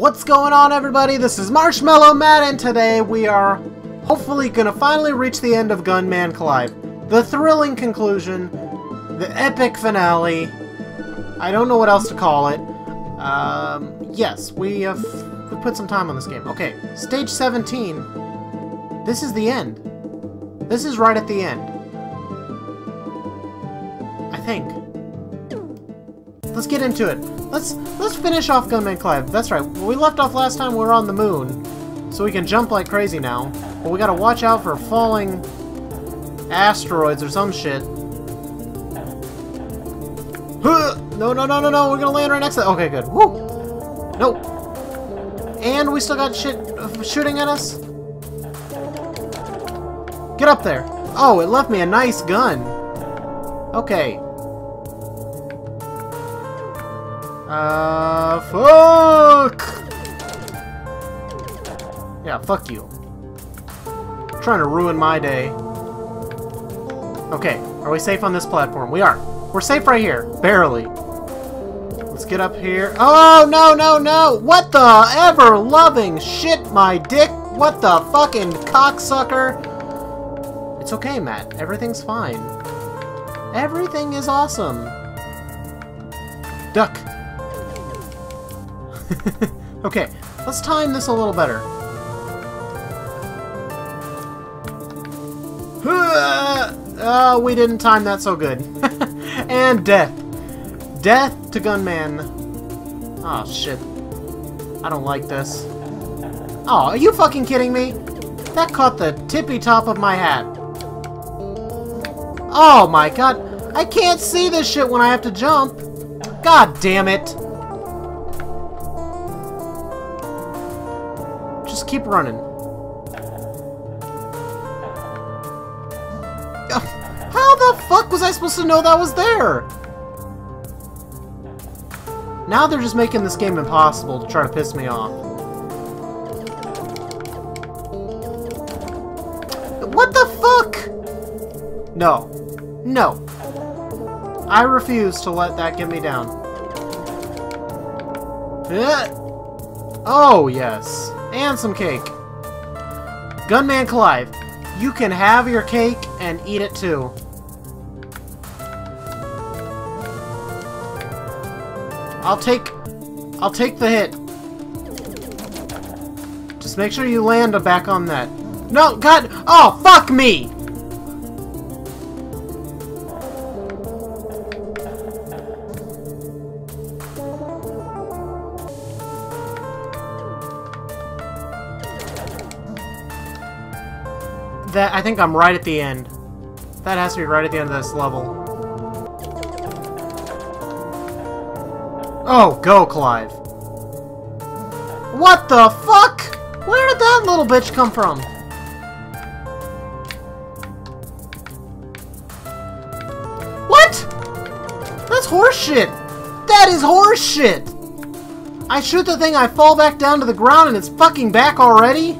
What's going on everybody? This is Marshmallow Matt and today we are hopefully gonna finally reach the end of Gunman Clive. The thrilling conclusion, the epic finale, I don't know what else to call it. Um, yes, we have we put some time on this game. Okay, stage 17. This is the end. This is right at the end. I think. Let's get into it. Let's let's finish off Gunman Clive. That's right. we left off last time, we were on the moon. So we can jump like crazy now. But we gotta watch out for falling asteroids or some shit. No, no, no, no, no. We're gonna land right next to it. Okay, good. Woo! No. And we still got shit uh, shooting at us. Get up there. Oh, it left me a nice gun. Okay. Uh, fuck! Yeah, fuck you. Trying to ruin my day. Okay, are we safe on this platform? We are. We're safe right here. Barely. Let's get up here. Oh, no, no, no! What the ever-loving shit, my dick? What the fucking cocksucker? It's okay, Matt. Everything's fine. Everything is awesome. Duck. okay, let's time this a little better. Oh, we didn't time that so good. and death. Death to Gunman. Oh, shit. I don't like this. Oh, are you fucking kidding me? That caught the tippy top of my hat. Oh my god. I can't see this shit when I have to jump. God damn it. Keep running. How the fuck was I supposed to know that was there? Now they're just making this game impossible to try to piss me off. What the fuck? No. No. I refuse to let that get me down. Uh, oh, yes. And some cake. Gunman Clive, you can have your cake and eat it too. I'll take... I'll take the hit. Just make sure you land back on that. No, God! Oh, fuck me! That I think I'm right at the end. That has to be right at the end of this level. Oh, go, Clive. What the fuck? Where did that little bitch come from? What? That's horseshit. That is horseshit. I shoot the thing, I fall back down to the ground, and it's fucking back already?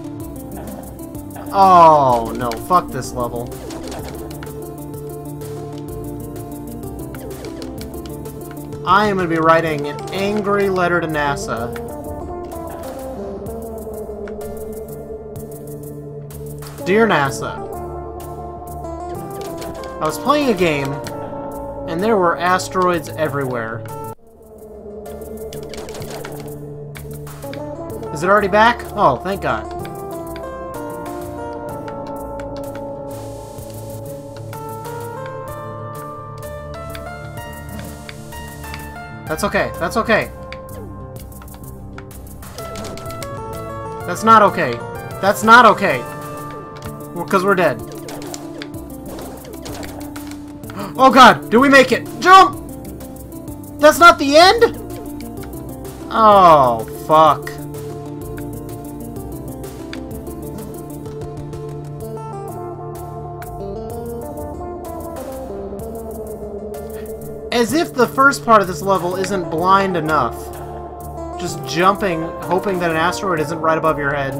Oh, no. Fuck this level. I am going to be writing an angry letter to NASA. Dear NASA, I was playing a game, and there were asteroids everywhere. Is it already back? Oh, thank God. That's okay. That's okay. That's not okay. That's not okay. Because we're dead. Oh god! Do we make it? Jump! That's not the end? Oh, fuck. As if the first part of this level isn't blind enough. Just jumping, hoping that an asteroid isn't right above your head.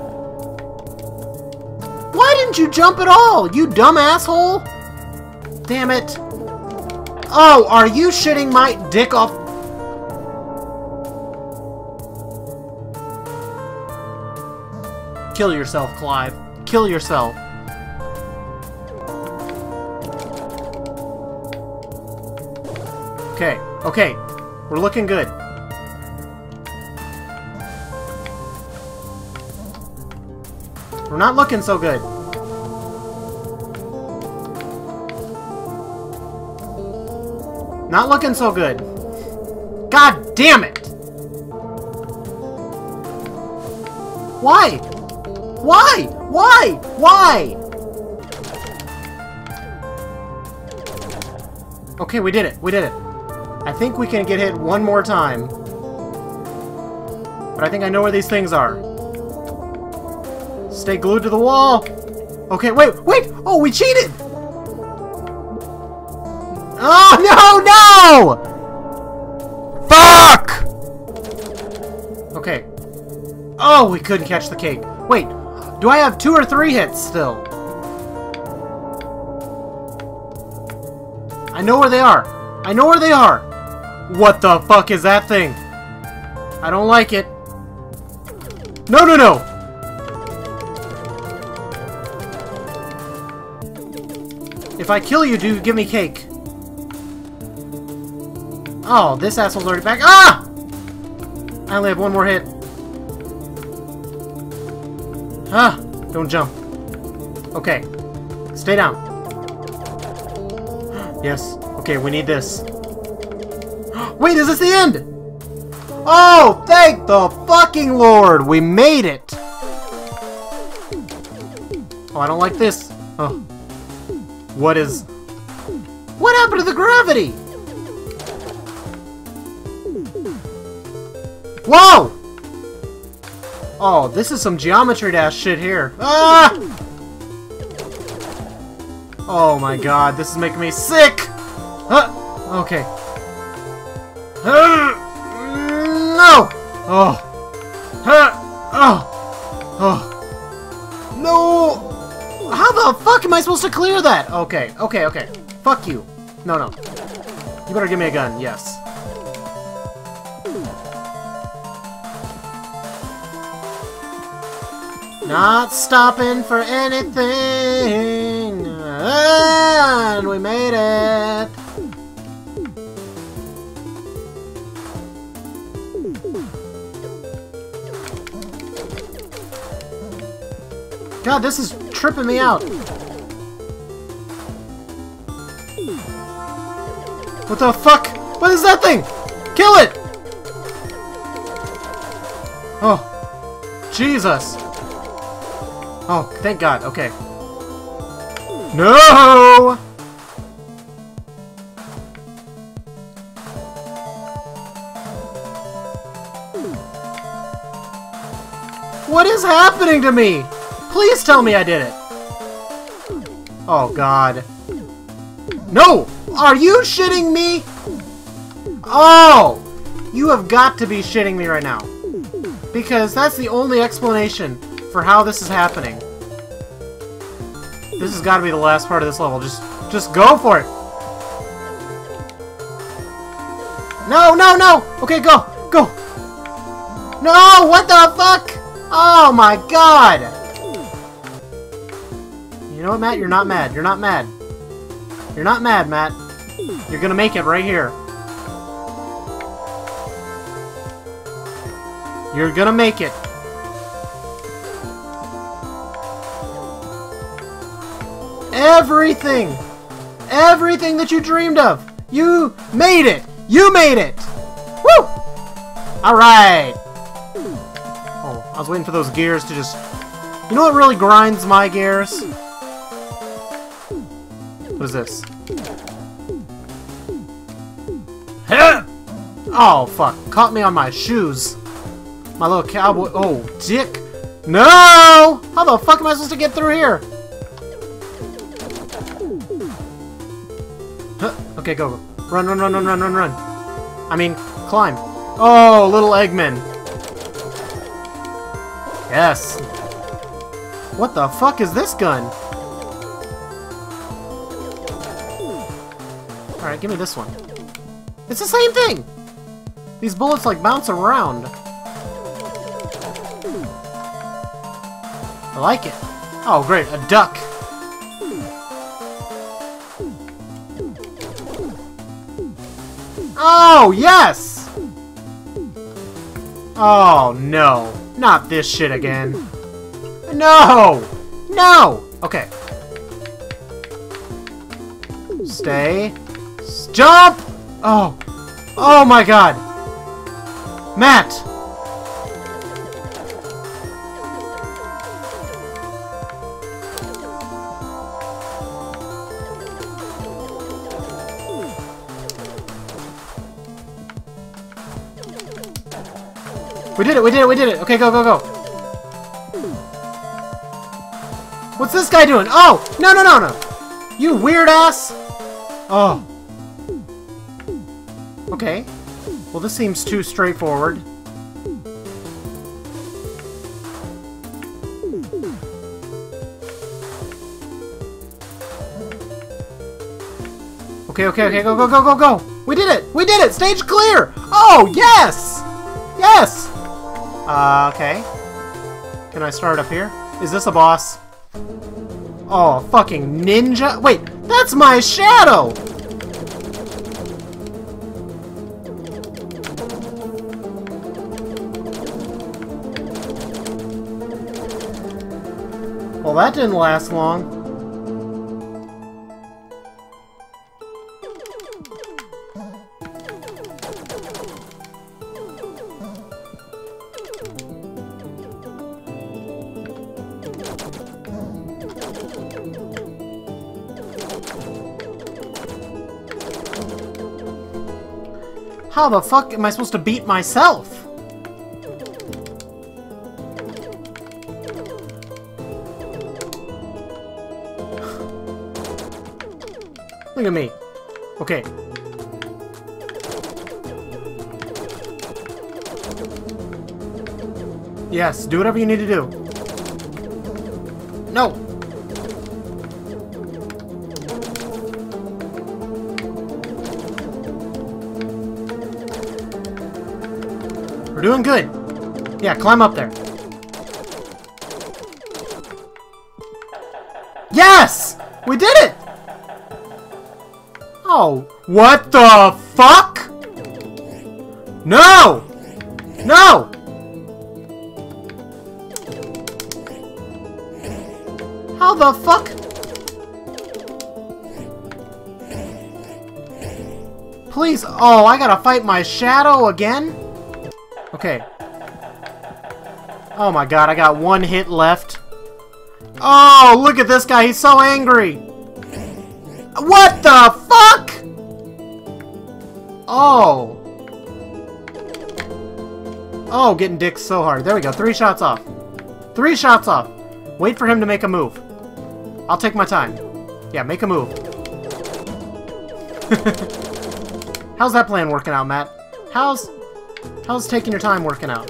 Why didn't you jump at all, you dumb asshole? Damn it. Oh, are you shitting my dick off? Kill yourself, Clive. Kill yourself. Okay, okay. We're looking good. We're not looking so good. Not looking so good. God damn it! Why? Why? Why? Why? Okay, we did it. We did it. I think we can get hit one more time. But I think I know where these things are. Stay glued to the wall. Okay, wait, wait! Oh, we cheated! Oh, no, no! Fuck! Okay. Oh, we couldn't catch the cake. Wait, do I have two or three hits still? I know where they are. I know where they are. What the fuck is that thing? I don't like it. No, no, no! If I kill you, do you give me cake? Oh, this asshole's already back. Ah! I only have one more hit. Ah! Don't jump. Okay. Stay down. yes. Okay, we need this. Wait, is this the end? Oh, thank the fucking lord! We made it! Oh, I don't like this. Oh. What is... What happened to the gravity? Whoa! Oh, this is some Geometry Dash shit here. Ah! Oh my god, this is making me sick! Huh. Okay. No! Oh. Oh. Oh. No! How the fuck am I supposed to clear that? Okay, okay, okay. Fuck you. No, no. You better give me a gun, yes. Not stopping for anything. And we made it. God, this is tripping me out. What the fuck? What is that thing? Kill it! Oh. Jesus. Oh, thank God. Okay. No! What is happening to me? Please tell me I did it. Oh, God. No! Are you shitting me? Oh! You have got to be shitting me right now. Because that's the only explanation for how this is happening. This has got to be the last part of this level. Just, just go for it. No, no, no! Okay, go, go! No, what the fuck? Oh my god! You know what, Matt? You're not mad. You're not mad. You're not mad, Matt. You're gonna make it right here. You're gonna make it. Everything! Everything that you dreamed of! You made it! You made it! Woo! Alright! Oh, I was waiting for those gears to just... You know what really grinds my gears? What is this? Oh, fuck. Caught me on my shoes. My little cowboy... Oh, dick. No! How the fuck am I supposed to get through here? Okay, go. Run, run, run, run, run, run, run. I mean, climb. Oh, little Eggman. Yes. What the fuck is this gun? Give me this one. It's the same thing! These bullets, like, bounce around. I like it. Oh, great, a duck. Oh, yes! Oh, no. Not this shit again. No! No! Okay. Stay. Jump! Oh. Oh my god. Matt! We did it, we did it, we did it! Okay, go, go, go! What's this guy doing? Oh! No, no, no, no! You weird ass! Oh. Okay. Well, this seems too straightforward. Okay, okay, okay, go, go, go, go, go! We did it! We did it! Stage clear! Oh, yes! Yes! Uh, okay. Can I start up here? Is this a boss? Oh, fucking ninja? Wait, that's my shadow! Well, that didn't last long. How the fuck am I supposed to beat myself? Look at me. Okay. Yes, do whatever you need to do. No! We're doing good. Yeah, climb up there. What the fuck? No! No! How the fuck? Please, oh, I gotta fight my shadow again? Okay. Oh my god, I got one hit left. Oh, look at this guy, he's so angry! What the fuck?! Oh. Oh, getting dick so hard. There we go, three shots off. Three shots off. Wait for him to make a move. I'll take my time. Yeah, make a move. How's that plan working out, Matt? How's... How's taking your time working out?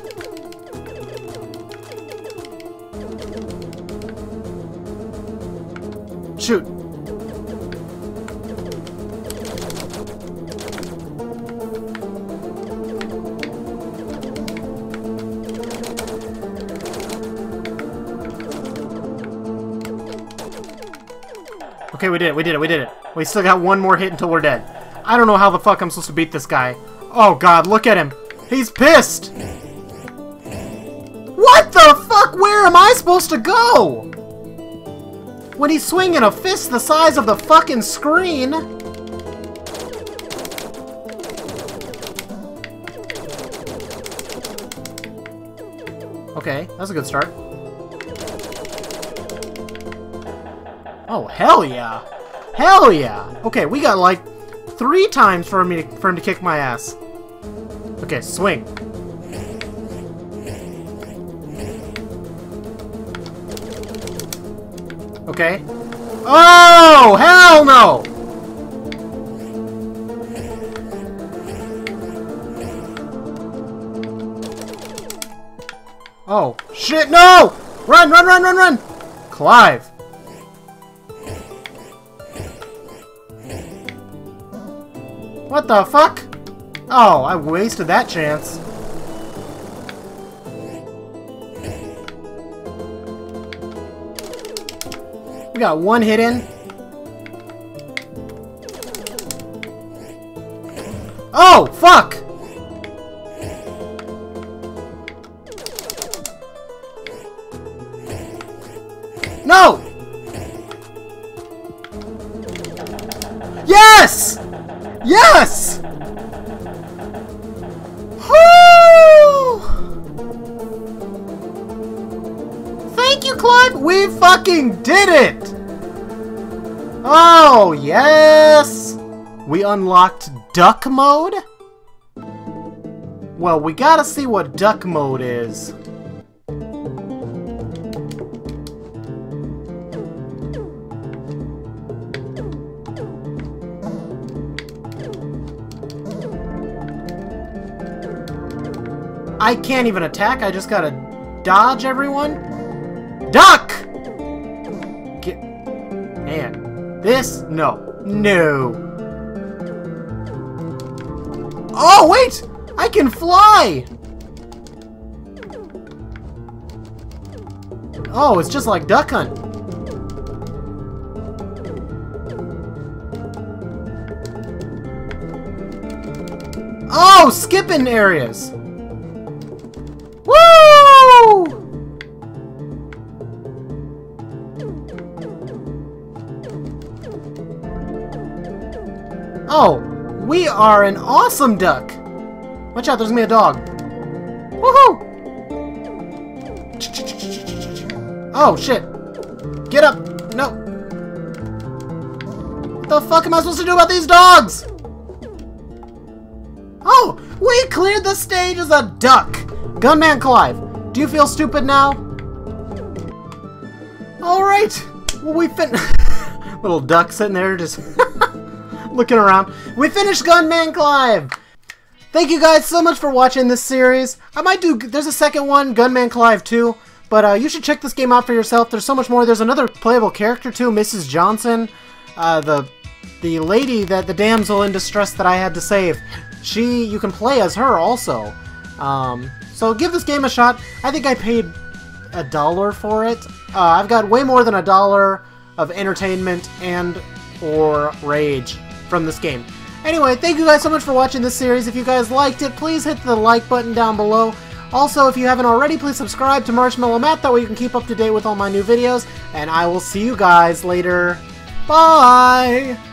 Shoot. Okay, we did it, we did it, we did it. We still got one more hit until we're dead. I don't know how the fuck I'm supposed to beat this guy. Oh god, look at him. He's pissed! What the fuck? Where am I supposed to go? When he's swinging a fist the size of the fucking screen... Okay, that's a good start. Oh, hell yeah! Hell yeah! Okay, we got like three times for me to, for him to kick my ass. Okay, swing. Okay. Oh, hell no! Oh, shit, no! Run, run, run, run, run! Clive. The fuck? Oh, I wasted that chance. We got one hit in. Oh, fuck! No! Yes! Yes! Fucking did it! Oh, yes! We unlocked duck mode? Well, we gotta see what duck mode is. I can't even attack, I just gotta dodge everyone? Duck! This? No. No. Oh, wait! I can fly! Oh, it's just like Duck Hunt. Oh, skipping areas! Oh, we are an awesome duck! Watch out, there's gonna be a dog. Woohoo! Oh, shit. Get up! No. What the fuck am I supposed to do about these dogs? Oh, we cleared the stage as a duck! Gunman Clive, do you feel stupid now? Alright, well we fin- Little duck sitting there just looking around. We finished Gunman Clive! Thank you guys so much for watching this series. I might do- there's a second one, Gunman Clive 2, but uh, you should check this game out for yourself. There's so much more. There's another playable character too, Mrs. Johnson, uh, the the lady that the damsel in distress that I had to save. She, you can play as her also. Um, so give this game a shot. I think I paid a dollar for it. Uh, I've got way more than a dollar of entertainment and or rage from this game. Anyway, thank you guys so much for watching this series. If you guys liked it, please hit the like button down below. Also, if you haven't already, please subscribe to Marshmallow Matt. That way you can keep up to date with all my new videos. And I will see you guys later. Bye!